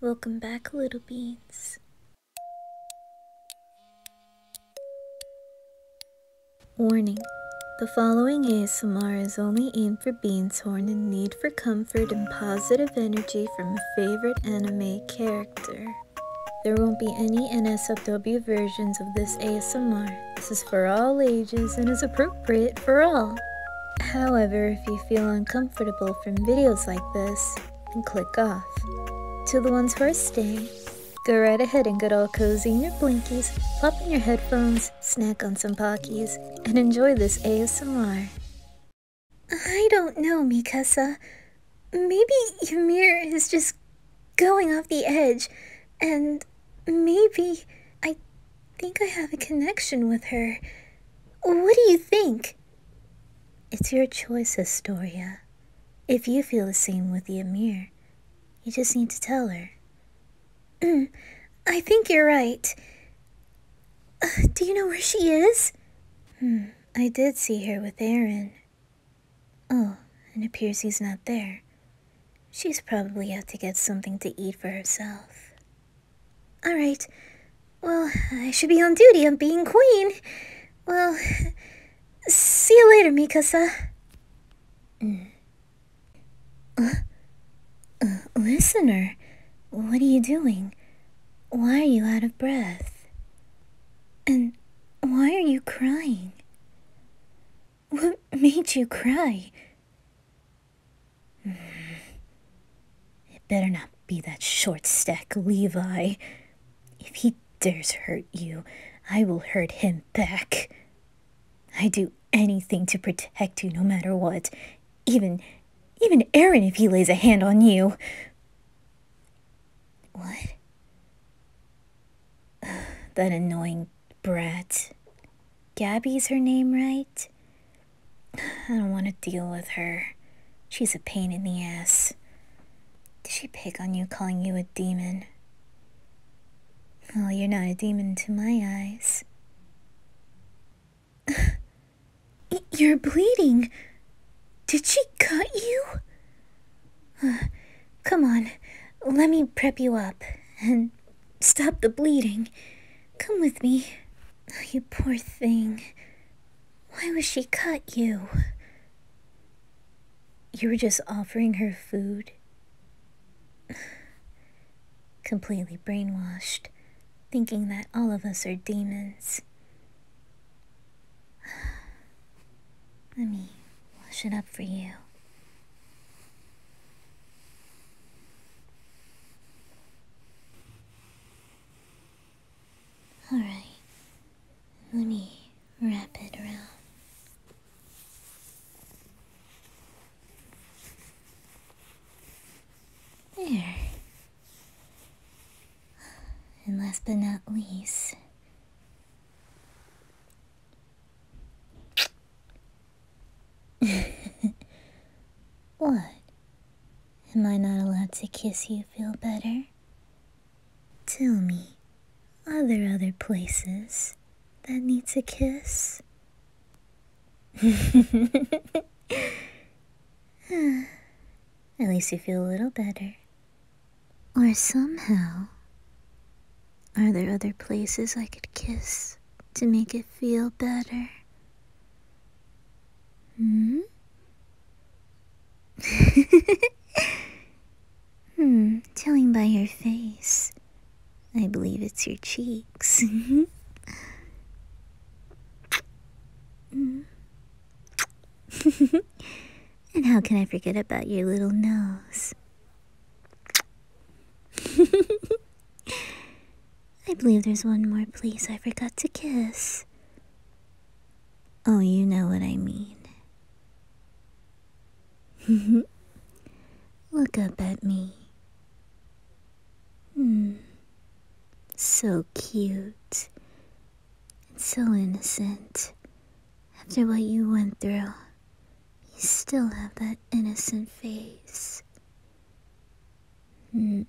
Welcome back, little beans. Warning The following ASMR is only aimed for Beans Beanshorn in need for comfort and positive energy from a favorite anime character. There won't be any NSFW versions of this ASMR. This is for all ages and is appropriate for all. However, if you feel uncomfortable from videos like this, then click off. To the ones who are staying, go right ahead and get all cozy in your blinkies, pop in your headphones, snack on some Pockies, and enjoy this ASMR. I don't know, Mikasa. Maybe Ymir is just going off the edge, and maybe I think I have a connection with her. What do you think? It's your choice, Historia. If you feel the same with Ymir, you just need to tell her. I think you're right. Uh, do you know where she is? Hmm, I did see her with Eren. Oh, it appears he's not there. She's probably out to get something to eat for herself. Alright. Well, I should be on duty. I'm being queen. Well, see you later, Mikasa. Mm. Uh, uh, listener, what are you doing? Why are you out of breath? And why are you crying? What made you cry? It better not be that short stack Levi. If he dares hurt you, I will hurt him back. I do anything to protect you no matter what. Even even Eren if he lays a hand on you. What? that annoying brat. Gabi's her name, right? I don't want to deal with her. She's a pain in the ass. Did she pick on you calling you a demon? Oh, you're not a demon to my eyes. you're bleeding. Did she cut you? Uh, come on, let me prep you up and stop the bleeding. Come with me. Oh, you poor thing. Why was she cut you? You were just offering her food. Completely brainwashed, thinking that all of us are demons. Let me it up for you. Alright, let me wrap it around. There. And last but not least, what? Am I not allowed to kiss you feel better? Tell me, are there other places that needs a kiss? At least you feel a little better. Or somehow, are there other places I could kiss to make it feel better? Hmm? hmm, telling by your face. I believe it's your cheeks. and how can I forget about your little nose? I believe there's one more place I forgot to kiss. Oh, you know what I mean. Look up at me. Hmm. So cute. And so innocent. After what you went through, you still have that innocent face. Mm.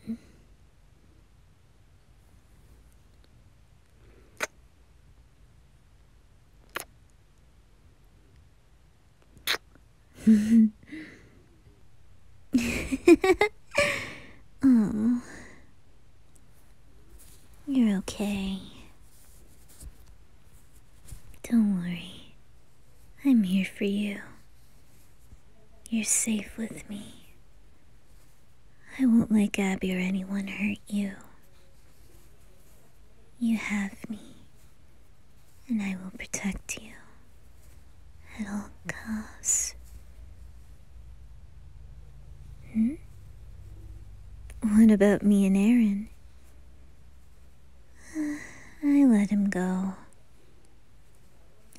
oh, safe with me. I won't let Gabi or anyone hurt you. You have me, and I will protect you at all costs. Hmm? What about me and Eren? I let him go.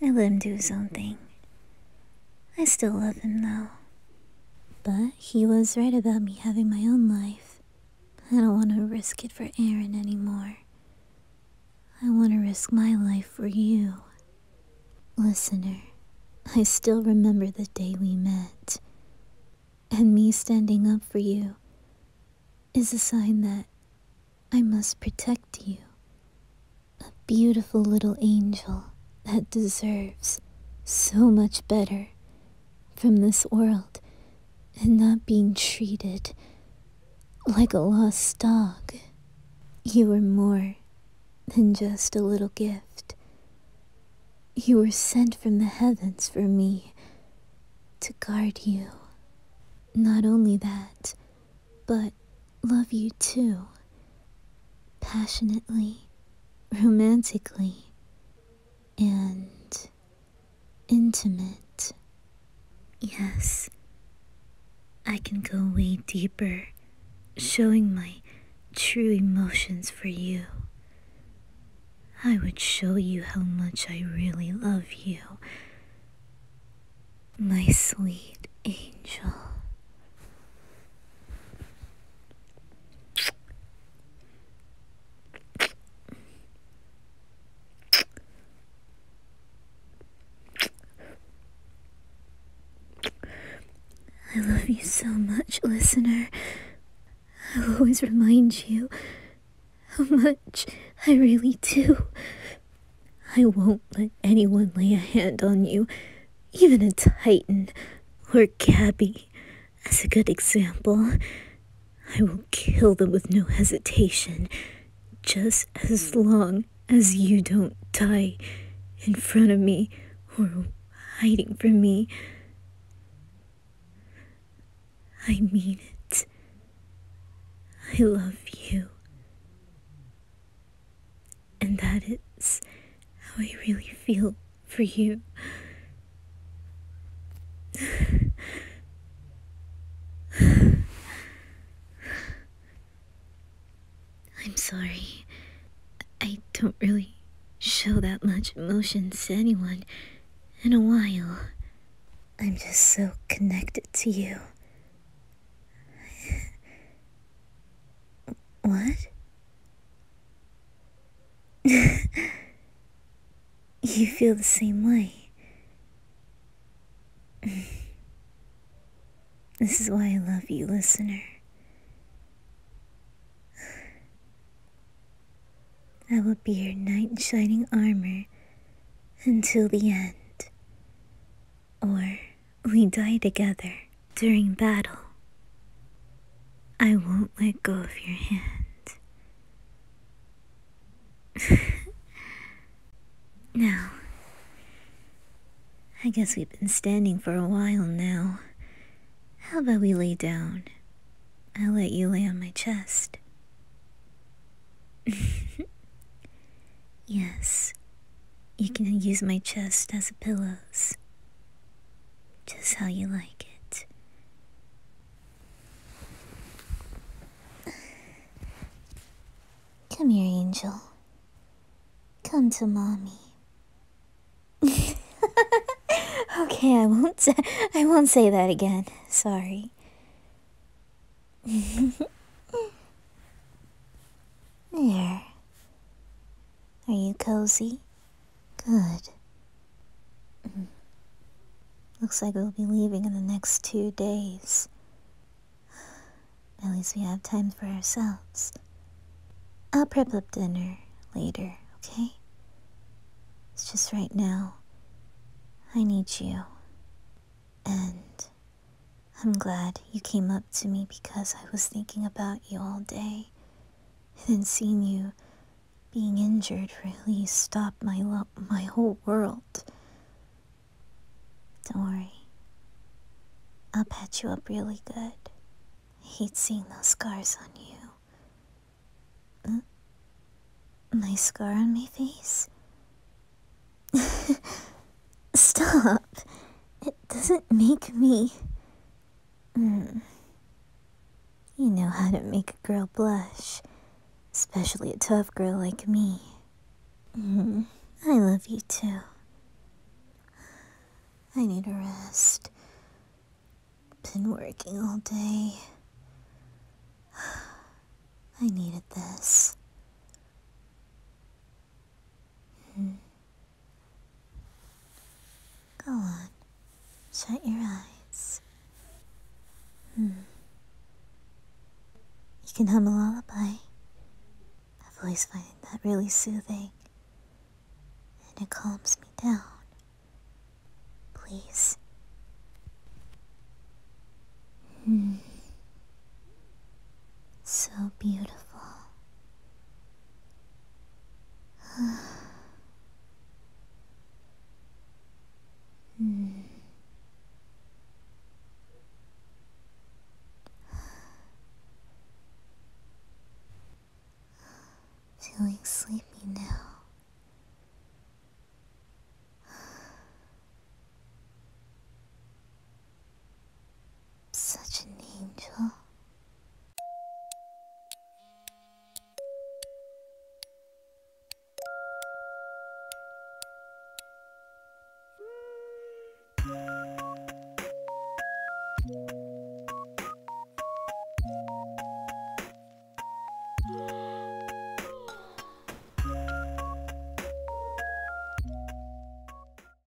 I let him do his own thing. I still love him though. But he was right about me having my own life. I don't want to risk it for Eren anymore. I want to risk my life for you. Listener, I still remember the day we met. And me standing up for you is a sign that I must protect you. A beautiful little angel that deserves so much better from this world and not being treated like a lost dog. You were more than just a little gift. You were sent from the heavens for me to guard you. Not only that, but love you too. Passionately, romantically, and intimate. Yes, I can go way deeper, showing my true emotions for you. I would show you how much I really love you, my sweet angel. I love you so much, listener. I'll always remind you how much I really do. I won't let anyone lay a hand on you, even a Titan or Gabi, as a good example. I will kill them with no hesitation, just as long as you don't die in front of me or hiding from me. I mean it. I love you. And that is how I really feel for you. I'm sorry. I don't really show that much emotions to anyone in a while. I'm just so connected to you. What? you feel the same way. This is why I love you, listener. I will be your knight in shining armor until the end. Or we die together during battle. I won't let go of your hand. now, I guess we've been standing for a while now. How about we lay down? I'll let you lay on my chest. yes, you can use my chest as a pillows. Just how you like it. Come here, Angel. Come to mommy. okay, I won't. Say, I won't say that again. Sorry. there. Are you cozy? Good. Looks like we'll be leaving in the next two days. At least we have time for ourselves. I'll prep up dinner later, okay? It's just right now. I need you. And I'm glad you came up to me because I was thinking about you all day. And then seeing you being injured really stopped my lo- my whole world. Don't worry. I'll patch you up really good. I hate seeing those scars on you. My scar on my face? Stop. It doesn't make me. Mm. You know how to make a girl blush, especially a tough girl like me. Mm. I love you too. I need a rest. Been working all day. I needed this. Go on, shut your eyes. Hmm. You can hum a lullaby. I've always find that really soothing, and it calms me down. Please. Hmm. So beautiful.